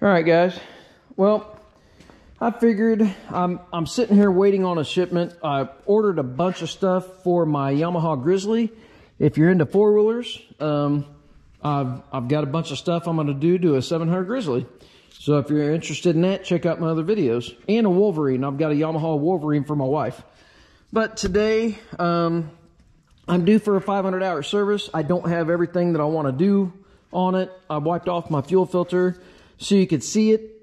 All right, guys. Well, I figured I'm, I'm sitting here waiting on a shipment. I ordered a bunch of stuff for my Yamaha Grizzly. If you're into four-wheelers, um, I've, I've got a bunch of stuff I'm going to do to a 700 Grizzly. So if you're interested in that, check out my other videos. And a Wolverine. I've got a Yamaha Wolverine for my wife. But today, um, I'm due for a 500 hour service. I don't have everything that I want to do on it. I wiped off my fuel filter so you could see it.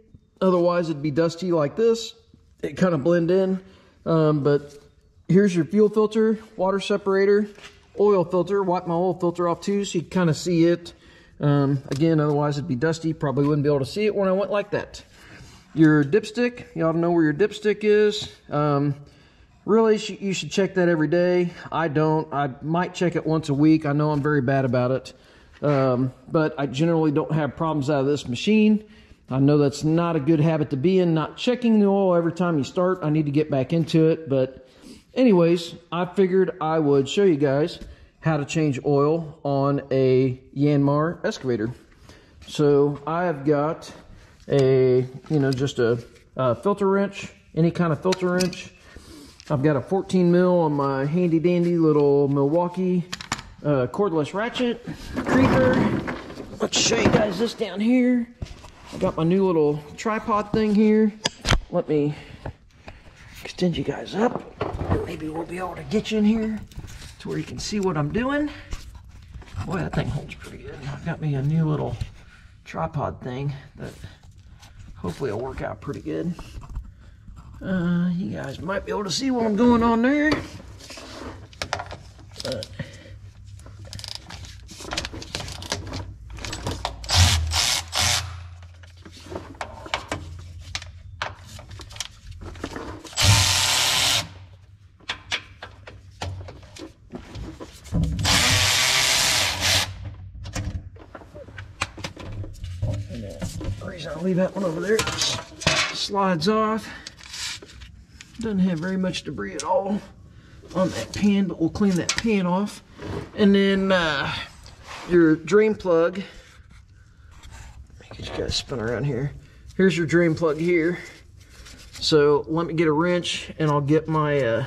Otherwise, it'd be dusty like this. It kind of blend in. Um, but here's your fuel filter, water separator, oil filter. Wipe my oil filter off too so you kind of see it. Um, again, otherwise it'd be dusty. Probably wouldn't be able to see it when I went like that. Your dipstick, you ought to know where your dipstick is. Um, really, you should check that every day. I don't. I might check it once a week. I know I'm very bad about it. Um, but I generally don't have problems out of this machine. I know that's not a good habit to be in, not checking the oil every time you start. I need to get back into it. But anyways, I figured I would show you guys how to change oil on a Yanmar excavator. So I have got a, you know, just a, a, filter wrench, any kind of filter wrench. I've got a 14 mil on my handy dandy little Milwaukee uh, cordless ratchet creeper. Let's show you guys this down here. I got my new little tripod thing here. Let me extend you guys up. Maybe we'll be able to get you in here to where you can see what I'm doing. Boy, that thing holds pretty good. I've got me a new little tripod thing that hopefully will work out pretty good. Uh, you guys might be able to see what I'm doing on there. But reason I leave that one over there. Slides off. Doesn't have very much debris at all on that pan, but we'll clean that pan off. And then uh, your drain plug. Get you guys spin around here. Here's your drain plug here. So let me get a wrench and I'll get my uh,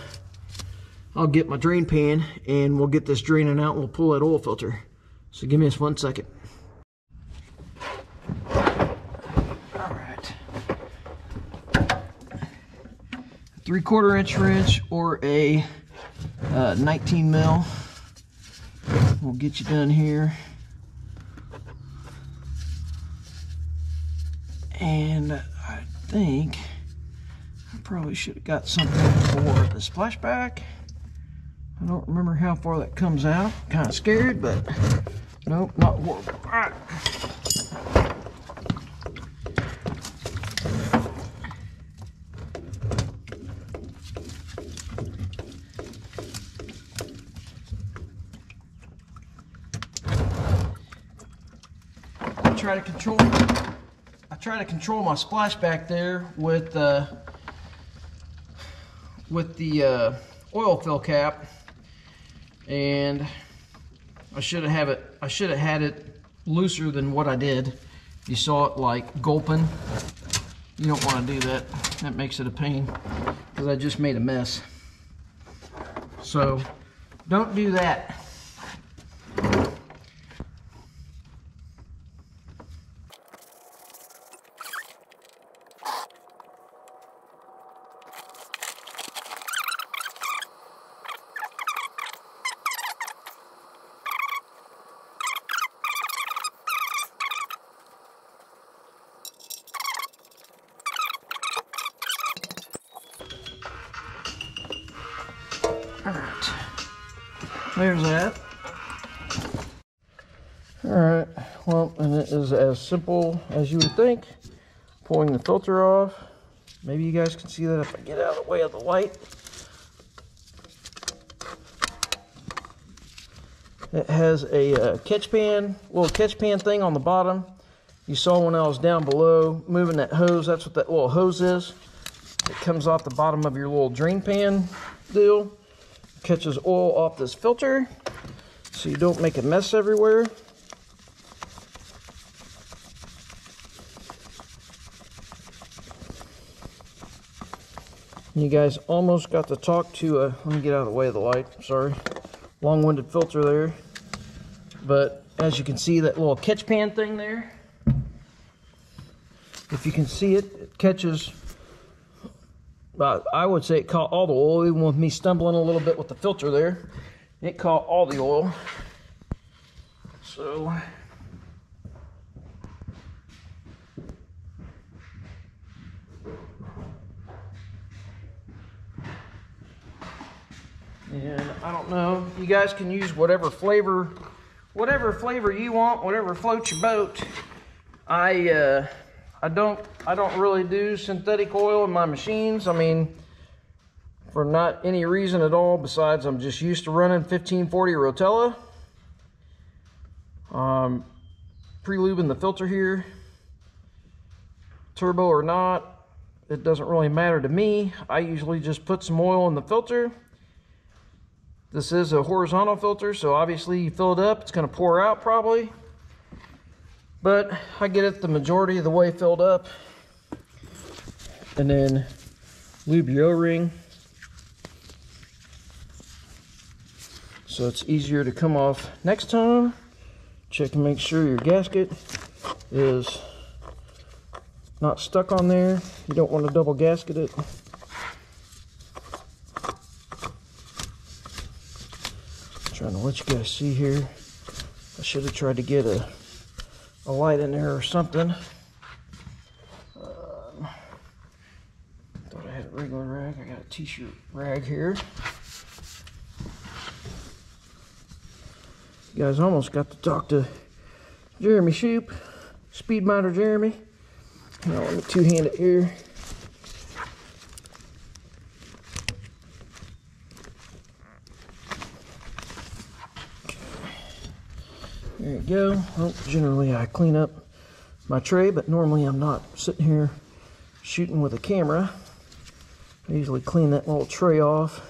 I'll get my drain pan and we'll get this draining out and we'll pull that oil filter. So give me just one second. Three quarter inch wrench or a uh, 19 mil. We'll get you done here. And I think I probably should have got something for the splashback. I don't remember how far that comes out. Kind of scared, but nope, not horrible. Try to control I try to control my splash back there with uh, with the uh, oil fill cap. And I should have it I should have had it looser than what I did. You saw it like gulping. You don't want to do that. That makes it a pain because I just made a mess. So don't do that is as simple as you would think. Pulling the filter off. Maybe you guys can see that if I get out of the way of the light. It has a uh, catch pan, little catch pan thing on the bottom. You saw when I was down below moving that hose, that's what that little hose is. It comes off the bottom of your little drain pan deal catches oil off this filter so you don't make a mess everywhere. You guys almost got to talk to a, let me get out of the way of the light, sorry. Long-winded filter there. But as you can see, that little catch pan thing there, if you can see it, it catches, uh, I would say it caught all the oil, even with me stumbling a little bit with the filter there. It caught all the oil. So, and I don't know, you guys can use whatever flavor, whatever flavor you want, whatever floats your boat. I, uh, I don't, I don't really do synthetic oil in my machines. I mean, for not any reason at all besides I'm just used to running 1540 Rotella. Um, pre-lubing the filter here. Turbo or not, it doesn't really matter to me. I usually just put some oil in the filter. This is a horizontal filter, so obviously you fill it up, it's gonna pour out probably. But I get it the majority of the way filled up. And then lube your O-ring. So it's easier to come off next time. Check and make sure your gasket is not stuck on there. You don't want to double gasket it. Trying to let you guys see here. I should have tried to get a, a light in there or something. Um, thought I had a regular rag. I got a t-shirt rag here. You guys almost got to talk to Jeremy Shoop, Speedminder Jeremy. Now let me two-hand it here. Go. Well, generally I clean up my tray, but normally I'm not sitting here shooting with a camera. I usually clean that little tray off.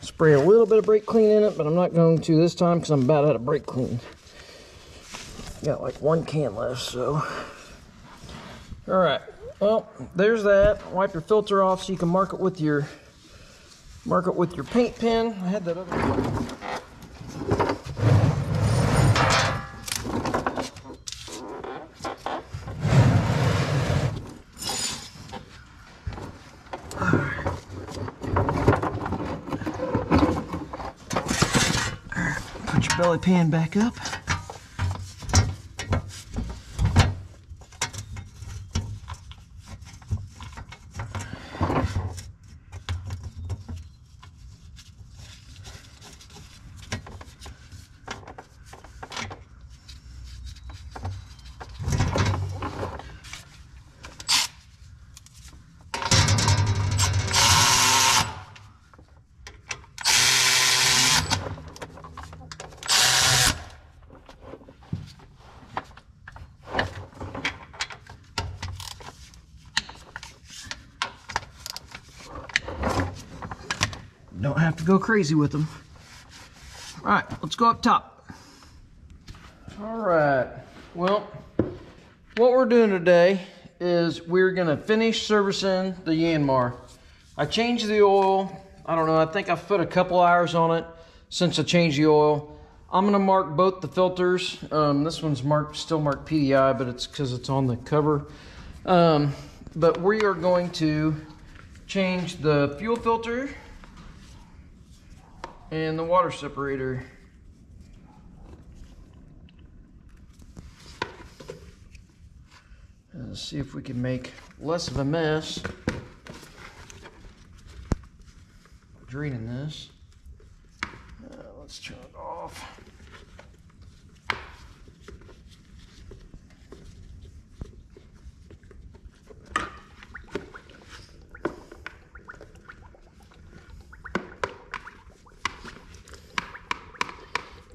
Spray a little bit of brake clean in it, but I'm not going to this time because I'm about out of brake clean. Got like one can left, so. All right, well, there's that. Wipe your filter off so you can mark it with your mark it with your paint pen. I had that other belly pan back up. Don't have to go crazy with them. All right, let's go up top. All right, well, what we're doing today is we're gonna finish servicing the Yanmar. I changed the oil. I don't know, I think I've put a couple hours on it since I changed the oil. I'm gonna mark both the filters. Um, this one's marked, still marked PDI, but it's because it's on the cover. Um, but we are going to change the fuel filter and the water separator. Let's see if we can make less of a mess draining this. Uh, let's turn it off.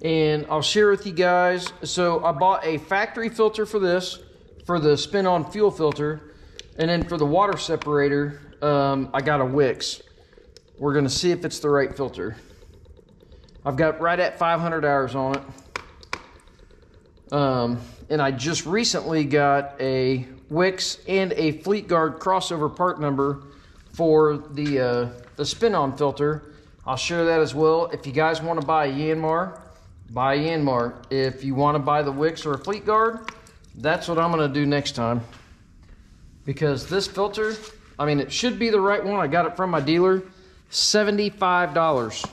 And I'll share with you guys. So I bought a factory filter for this, for the spin-on fuel filter, and then for the water separator, um, I got a Wix. We're gonna see if it's the right filter. I've got right at 500 hours on it. Um, and I just recently got a Wix and a Fleetguard crossover part number for the uh, the spin-on filter. I'll show that as well. If you guys want to buy a Yanmar, buy a Yanmar. If you want to buy the Wix or a Fleetguard, that's what I'm going to do next time. Because this filter, I mean, it should be the right one. I got it from my dealer. $75.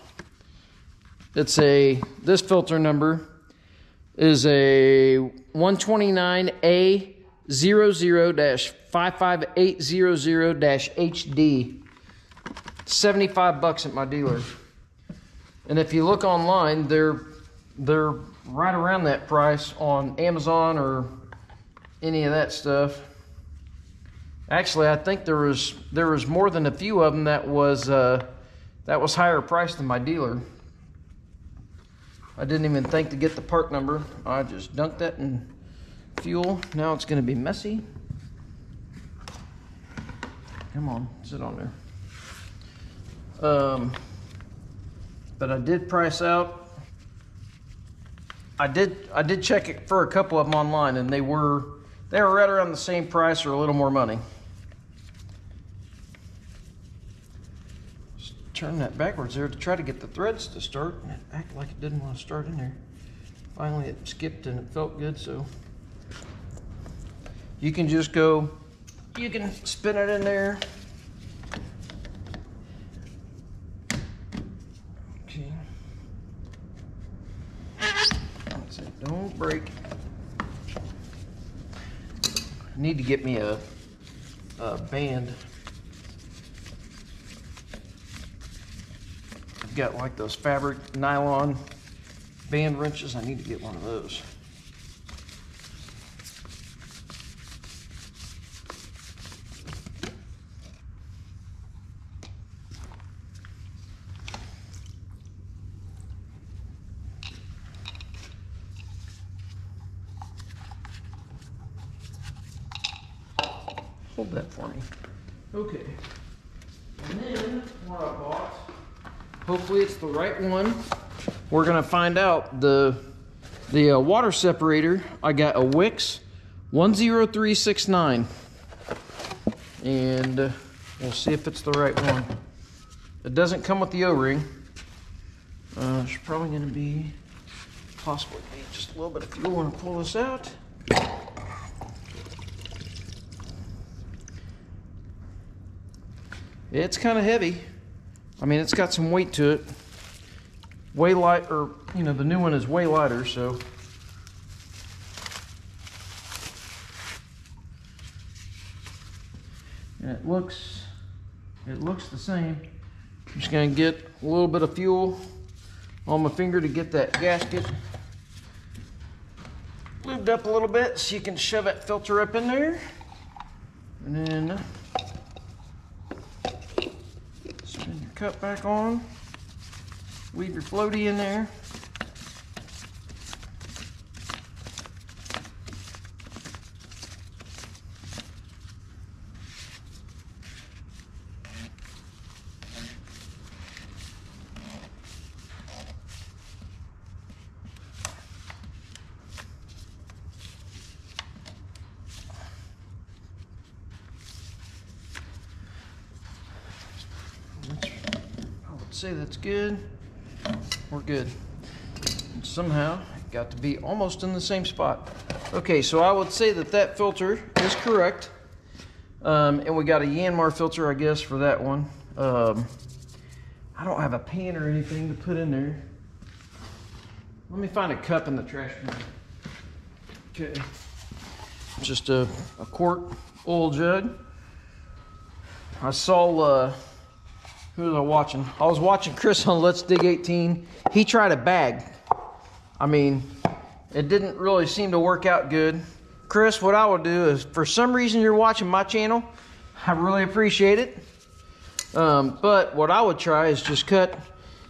It's a, this filter number is a 129A00-55800-HD. 75 bucks at my dealer. And if you look online, they're they're right around that price on Amazon or any of that stuff. Actually, I think there was there was more than a few of them that was uh, that was higher priced than my dealer. I didn't even think to get the part number. I just dunked that in fuel. Now it's going to be messy. Come on, sit on there. Um, but I did price out. I did I did check it for a couple of them online, and they were they were right around the same price or a little more money. Just turn that backwards there to try to get the threads to start. It acted like it didn't want to start in there. Finally, it skipped and it felt good. So you can just go. You can spin it in there. Don't break. I need to get me a, a band. I've got like those fabric nylon band wrenches. I need to get one of those. Hold that for me. Okay. And then what I bought, hopefully it's the right one. We're gonna find out the the uh, water separator. I got a Wix 10369, and uh, we'll see if it's the right one. It doesn't come with the O-ring. Uh, it's probably gonna be possibly be just a little bit of fuel when I pull this out. It's kind of heavy. I mean, it's got some weight to it. Way light, or, you know, the new one is way lighter, so. And it looks, it looks the same. I'm just gonna get a little bit of fuel on my finger to get that gasket lubed up a little bit so you can shove that filter up in there. And then cup back on. Leave your floaty in there. I would say that's good. We're good. And somehow got to be almost in the same spot. Okay, so I would say that that filter is correct. Um, and we got a Yanmar filter, I guess, for that one. Um, I don't have a pan or anything to put in there. Let me find a cup in the trash can. Okay. Just a, a quart oil jug. I saw uh, who was I watching? I was watching Chris on Let's Dig 18. He tried a bag. I mean, it didn't really seem to work out good. Chris, what I will do is, for some reason you're watching my channel, I really appreciate it. Um, but what I would try is just cut,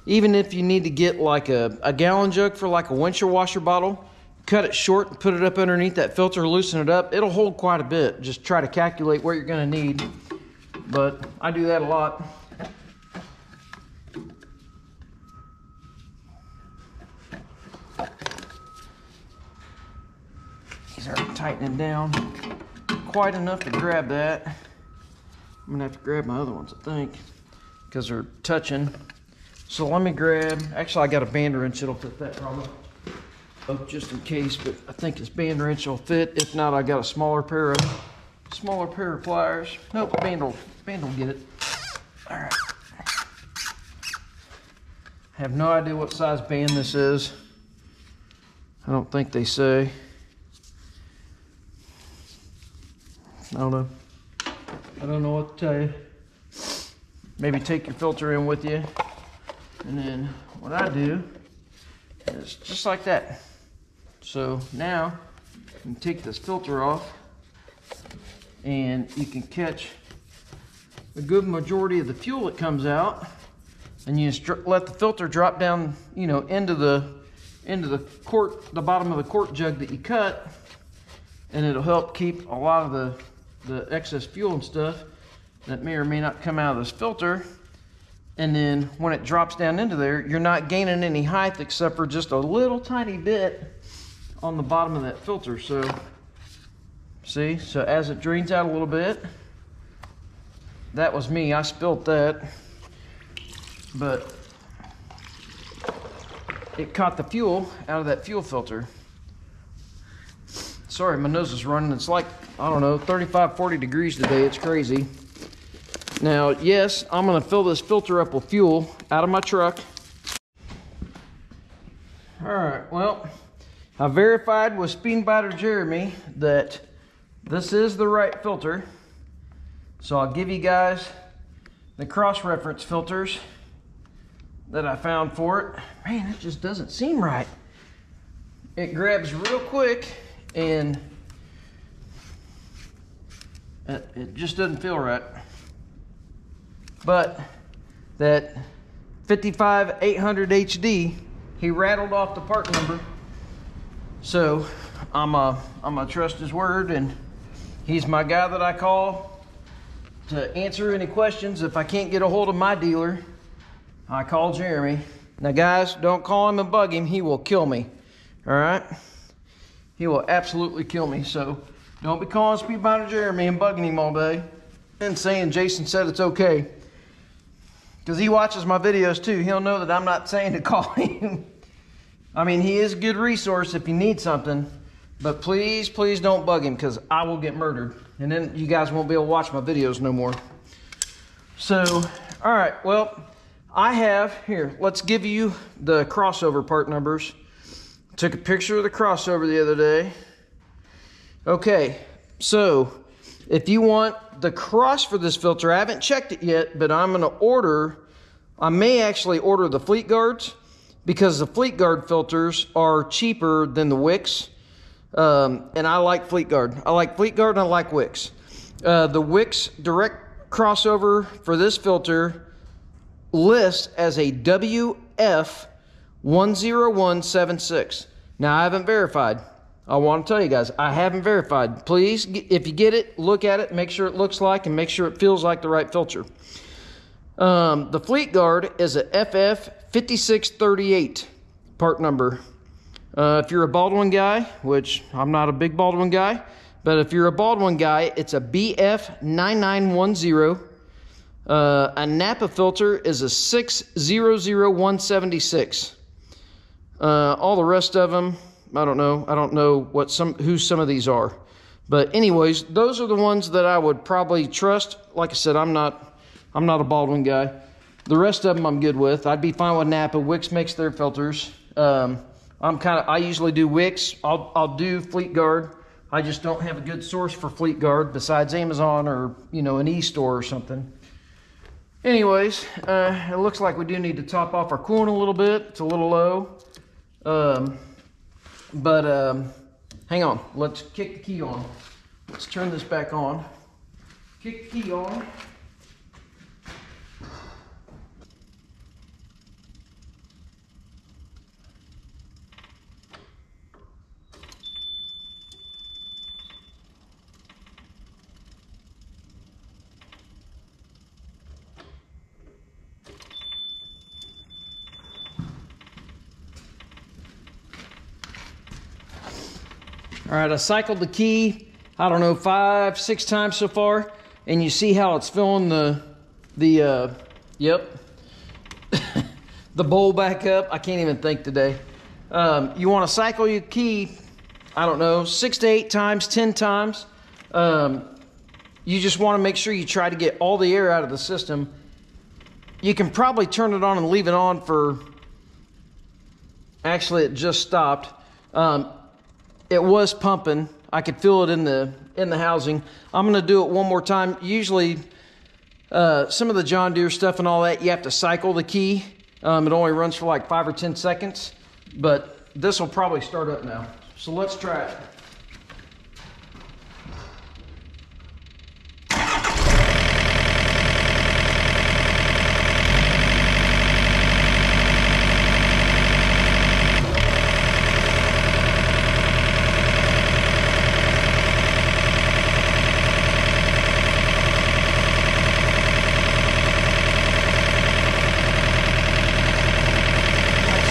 even if you need to get like a, a gallon jug for like a windshield washer bottle, cut it short and put it up underneath that filter, loosen it up. It'll hold quite a bit. Just try to calculate what you're gonna need. But I do that a lot. Are tightening down quite enough to grab that. I'm gonna have to grab my other ones, I think, because they're touching. So let me grab, actually I got a band wrench, it'll fit that probably. Oh, just in case, but I think this band wrench will fit. If not, I got a smaller pair of, smaller pair of pliers. Nope, band will, band will get it. All right. Have no idea what size band this is. I don't think they say. I don't know. I don't know what to tell you. Maybe take your filter in with you. And then what I do is just like that. So now you can take this filter off and you can catch a good majority of the fuel that comes out and you just let the filter drop down, you know, into the into the quart, the bottom of the quart jug that you cut, and it'll help keep a lot of the the excess fuel and stuff that may or may not come out of this filter. And then when it drops down into there, you're not gaining any height except for just a little tiny bit on the bottom of that filter. So see, so as it drains out a little bit, that was me, I spilt that. But it caught the fuel out of that fuel filter. Sorry, my nose is running. It's like, I don't know, 35, 40 degrees today. It's crazy. Now, yes, I'm gonna fill this filter up with fuel out of my truck. All right, well, I verified with Speedbiter Jeremy that this is the right filter. So I'll give you guys the cross-reference filters that I found for it. Man, it just doesn't seem right. It grabs real quick and it, it just doesn't feel right. But that 55 800 HD, he rattled off the part number. So I'm a, I'm a trust his word and he's my guy that I call to answer any questions. If I can't get a hold of my dealer, I call Jeremy. Now guys, don't call him and bug him. He will kill me. All right? He will absolutely kill me. So don't be calling Speedbiter Jeremy and bugging him all day and saying Jason said it's okay. Because he watches my videos too. He'll know that I'm not saying to call him. I mean, he is a good resource if you need something. But please, please don't bug him because I will get murdered. And then you guys won't be able to watch my videos no more. So, all right, well, I have, here, let's give you the crossover part numbers. Took a picture of the crossover the other day. Okay, so if you want the cross for this filter, I haven't checked it yet, but I'm gonna order, I may actually order the Fleetguards because the Fleetguard filters are cheaper than the Wix. Um, and I like Fleetguard. I like Fleetguard and I like Wix. Uh, the Wix direct crossover for this filter lists as a WF10176. Now, I haven't verified. I want to tell you guys, I haven't verified. Please, if you get it, look at it, make sure it looks like, and make sure it feels like the right filter. Um, the Fleetguard is a FF5638 part number. Uh, if you're a Baldwin guy, which I'm not a big Baldwin guy, but if you're a Baldwin guy, it's a BF9910. Uh, a Napa filter is a 600176. Uh, all the rest of them, I don't know. I don't know what some who some of these are. But anyways, those are the ones that I would probably trust. Like I said, I'm not I'm not a Baldwin guy. The rest of them I'm good with. I'd be fine with Napa. Wix makes their filters. Um, I'm kind of I usually do Wix. I'll I'll do Fleetguard. I just don't have a good source for Fleetguard besides Amazon or you know an e-store or something. Anyways, uh, it looks like we do need to top off our coolant a little bit. It's a little low. Um, but um, hang on, let's kick the key on. Let's turn this back on. Kick the key on. All right, I cycled the key, I don't know, five, six times so far. and you see how it's filling the, the, uh, yep, the bowl back up. I can't even think today. Um, you want to cycle your key, I don't know, six to eight times, 10 times. Um, you just want to make sure you try to get all the air out of the system. You can probably turn it on and leave it on for, actually it just stopped. Um, it was pumping. I could feel it in the in the housing. I'm going to do it one more time. Usually, uh, some of the John Deere stuff and all that, you have to cycle the key. Um, it only runs for like five or 10 seconds, but this will probably start up now. So let's try it.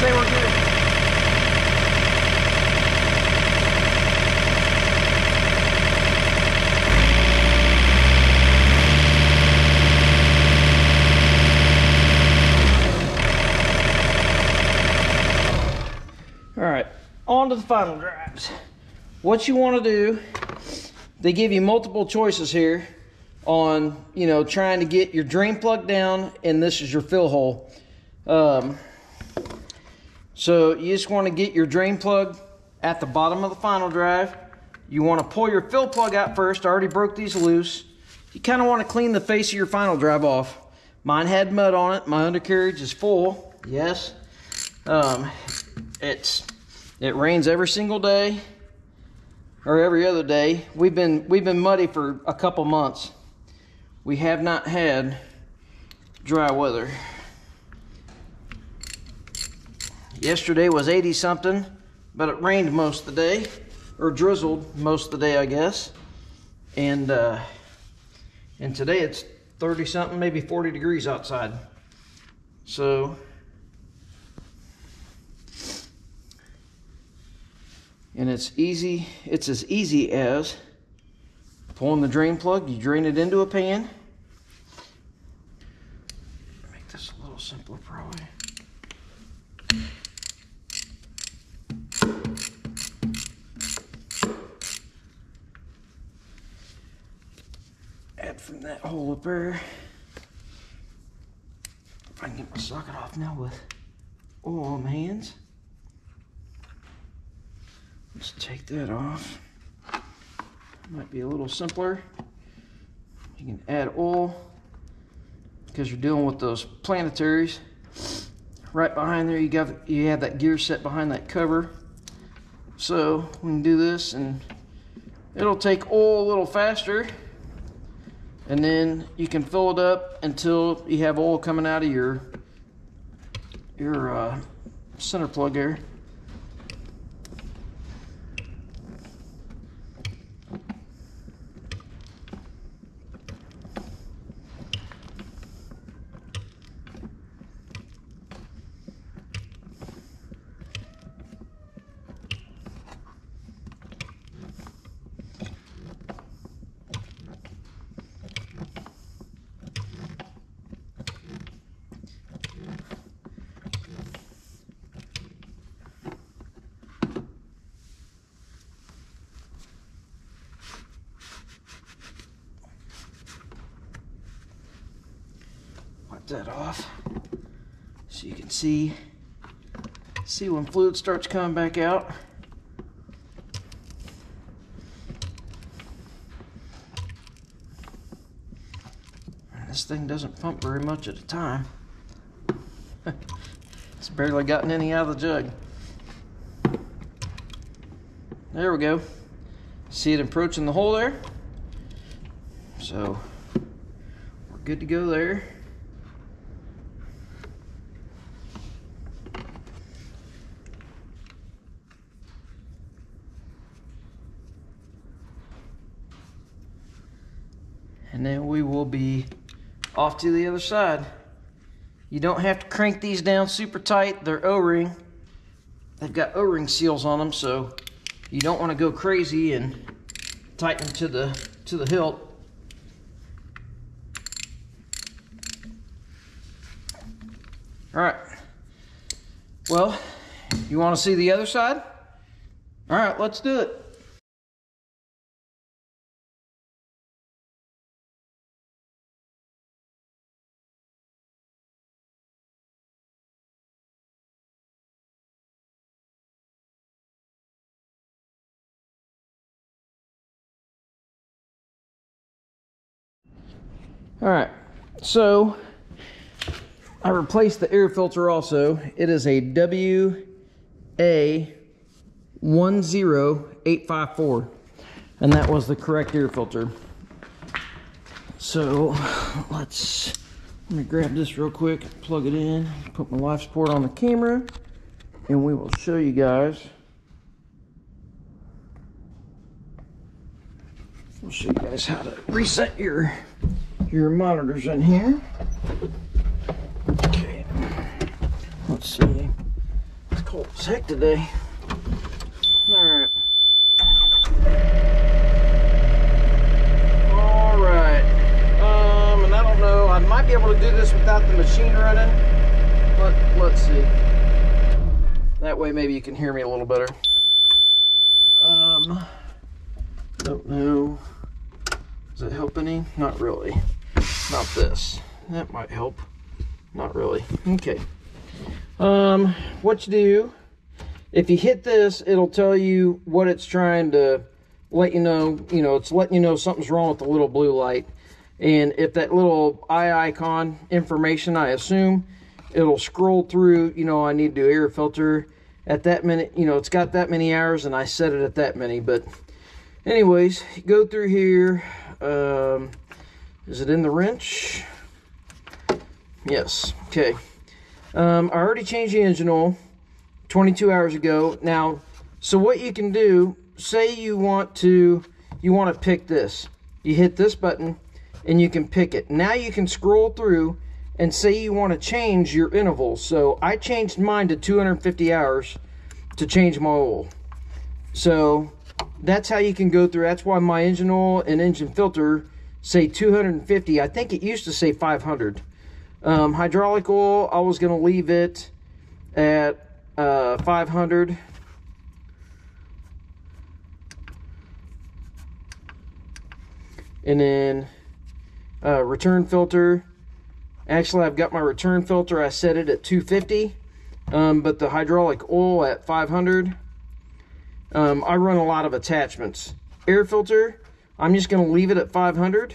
say we're good. All right, on to the final drives. What you want to do, they give you multiple choices here on, you know, trying to get your drain plug down, and this is your fill hole. Um, so you just want to get your drain plug at the bottom of the final drive. You want to pull your fill plug out first. I already broke these loose. You kind of want to clean the face of your final drive off. Mine had mud on it. My undercarriage is full. Yes. Um, it's it rains every single day or every other day. We've been we've been muddy for a couple months. We have not had dry weather. Yesterday was 80 something, but it rained most of the day, or drizzled most of the day, I guess. And uh, and today it's 30 something, maybe 40 degrees outside. So and it's easy, it's as easy as pulling the drain plug, you drain it into a pan. Make this a little simpler probably. Add from that hole up there. If I can get my socket off now with on my hands. Let's take that off. Might be a little simpler. You can add oil because you're dealing with those planetaries. Right behind there, you got you have that gear set behind that cover. So we can do this, and it'll take oil a little faster. And then you can fill it up until you have oil coming out of your your uh, center plug there. That off so you can see see when fluid starts coming back out. This thing doesn't pump very much at a time. it's barely gotten any out of the jug. There we go. See it approaching the hole there? So we're good to go there. and then we will be off to the other side. You don't have to crank these down super tight. They're O-ring. They've got O-ring seals on them, so you don't want to go crazy and tighten to the to the hilt. All right. Well, you want to see the other side? All right, let's do it. All right, so I replaced the air filter also. It is a WA10854, and that was the correct air filter. So let's, let me grab this real quick, plug it in, put my life support on the camera, and we will show you guys. We'll show you guys how to reset your your monitors in here. Okay, let's see. It's cold as heck today. All right. All right. Um, and I don't know. I might be able to do this without the machine running, but let's see. That way, maybe you can hear me a little better. Um, don't know. Does it help any? Not really. Not this. That might help. Not really. Okay. Um, what you do, if you hit this, it'll tell you what it's trying to let you know. You know, it's letting you know something's wrong with the little blue light. And if that little eye icon information, I assume, it'll scroll through, you know, I need to do air filter at that minute. You know, it's got that many hours and I set it at that many. But anyways, go through here. Um, is it in the wrench? Yes. Okay. Um, I already changed the engine oil 22 hours ago. Now, so what you can do, say you want to, you want to pick this. You hit this button and you can pick it. Now you can scroll through and say you want to change your intervals. So I changed mine to 250 hours to change my oil. So that's how you can go through. That's why my engine oil and engine filter say 250. I think it used to say 500. Um, hydraulic oil, I was going to leave it at uh, 500. And then uh, return filter. Actually, I've got my return filter. I set it at 250. Um, but the hydraulic oil at 500. Um, I run a lot of attachments. Air filter, I'm just going to leave it at 500.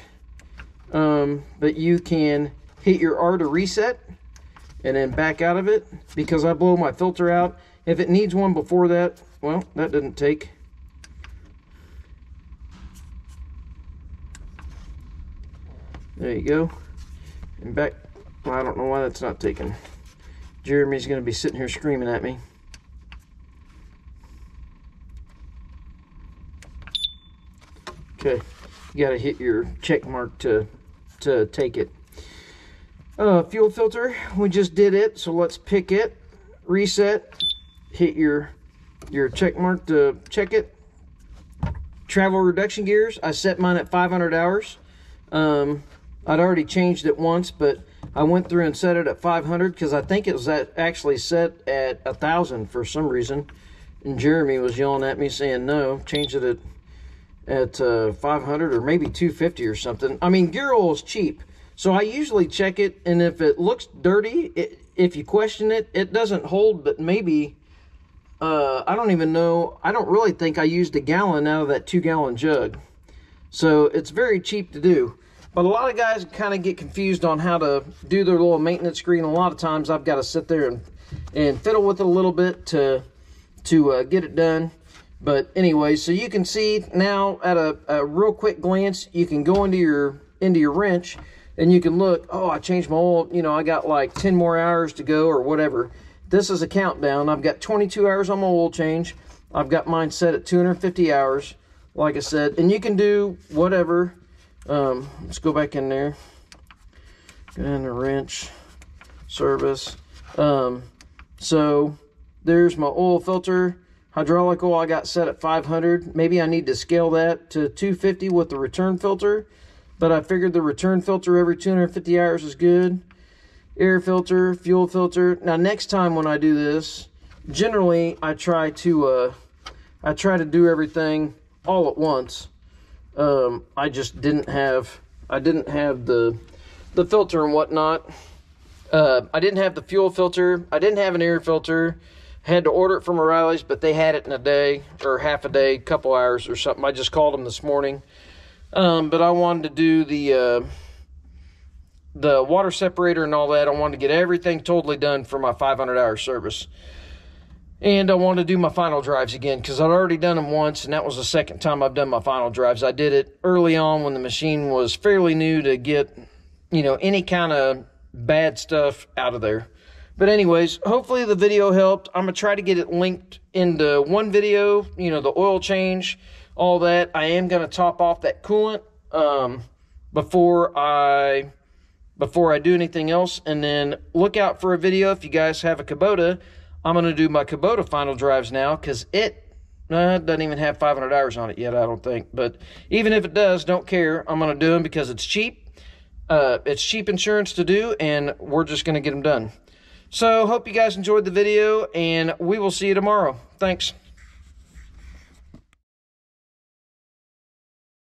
Um, but you can hit your R to reset and then back out of it because I blow my filter out. If it needs one before that, well, that didn't take. There you go. And back, well, I don't know why that's not taken. Jeremy's going to be sitting here screaming at me. Okay, you got to hit your check mark to to take it. Uh, fuel filter, we just did it, so let's pick it, reset, hit your your check mark to check it. Travel reduction gears, I set mine at 500 hours. Um, I'd already changed it once, but I went through and set it at 500 because I think it was actually set at a thousand for some reason. And Jeremy was yelling at me saying, no, change it at at uh, 500 or maybe 250 or something. I mean, gear oil is cheap. So I usually check it, and if it looks dirty, it, if you question it, it doesn't hold, but maybe, uh, I don't even know, I don't really think I used a gallon out of that two gallon jug. So it's very cheap to do. But a lot of guys kind of get confused on how to do their little maintenance screen. A lot of times I've got to sit there and, and fiddle with it a little bit to, to uh, get it done. But anyway, so you can see now at a, a, real quick glance, you can go into your into your wrench and you can look, oh, I changed my oil, you know, I got like 10 more hours to go or whatever. This is a countdown. I've got 22 hours on my oil change. I've got mine set at 250 hours, like I said. And you can do whatever. Um, let's go back in there. Go in the wrench, service. Um, so there's my oil filter Hydraulic oil I got set at 500. Maybe I need to scale that to 250 with the return filter. But I figured the return filter every 250 hours is good. air filter, fuel filter. Now next time when I do this, generally I try to uh, I try to do everything all at once. Um, I just didn't have I didn't have the the filter and whatnot. Uh, I didn't have the fuel filter. I didn't have an air filter. Had to order it from O'Reilly's, but they had it in a day or half a day, couple hours or something. I just called them this morning. Um, but I wanted to do the uh, the water separator and all that. I wanted to get everything totally done for my 500 hour service. And I wanted to do my final drives again because I'd already done them once, and that was the second time I've done my final drives. I did it early on when the machine was fairly new to get, you know, any kind of bad stuff out of there. But anyways, hopefully the video helped. I'm going to try to get it linked into one video, you know, the oil change, all that. I am going to top off that coolant um, before I before I do anything else. And then look out for a video if you guys have a Kubota. I'm going to do my Kubota final drives now because it uh, doesn't even have 500 hours on it yet, I don't think. But even if it does, don't care. I'm going to do them because it's cheap. Uh, it's cheap insurance to do, and we're just going to get them done. So, hope you guys enjoyed the video, and we will see you tomorrow. Thanks.